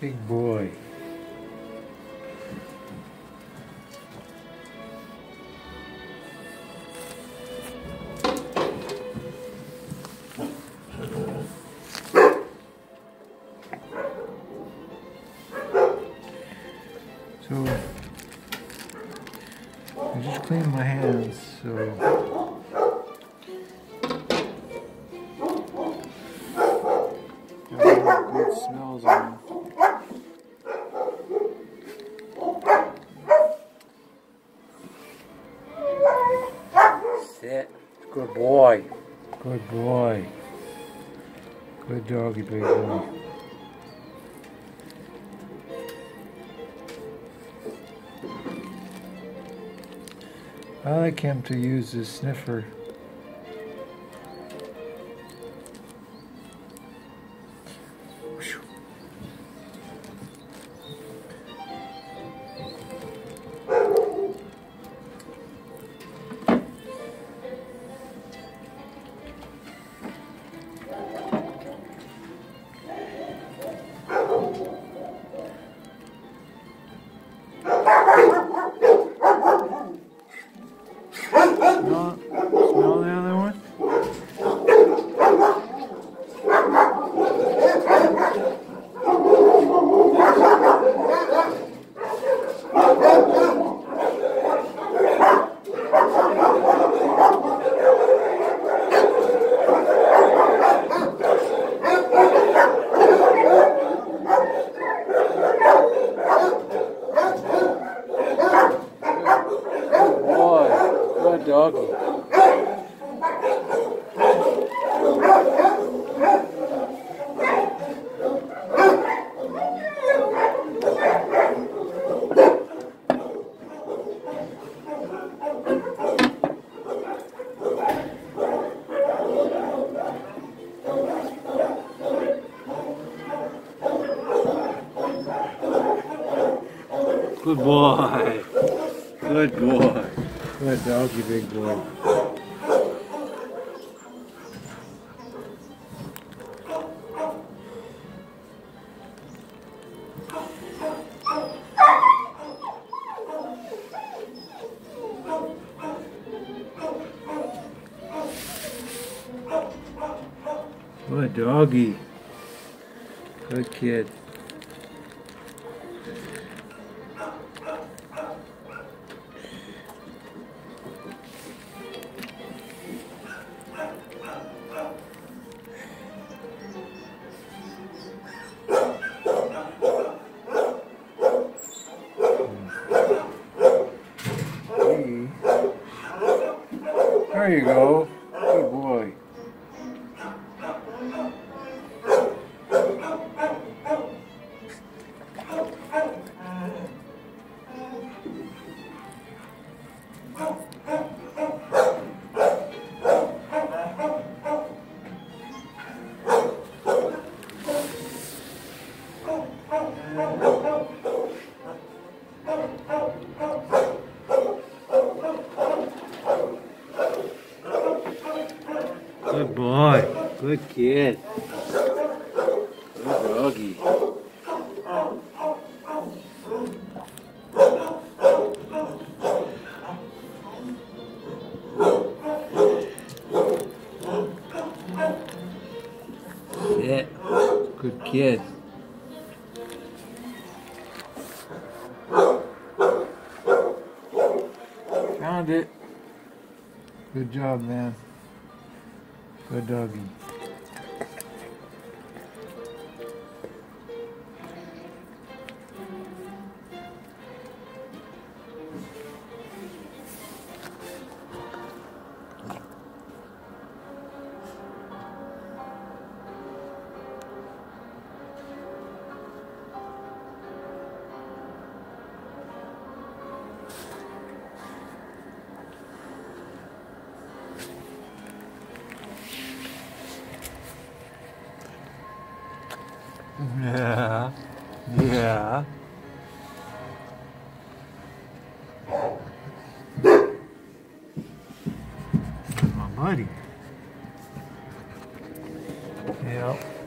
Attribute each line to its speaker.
Speaker 1: Big boy. So I just cleaned my hands, so got good smells on.
Speaker 2: Sit. Good boy.
Speaker 1: Good boy. Good doggy, big boy. I like him to use his sniffer. Good
Speaker 2: boy. Good boy. Good boy.
Speaker 1: Good doggy, big boy. Good doggy. Good kid. There you go. Good boy. Good boy. Good kid. Good doggy.
Speaker 2: Sit.
Speaker 1: Good kid. Found it. Good job, man. Good doggy. Yeah. Yeah. My buddy. Yep.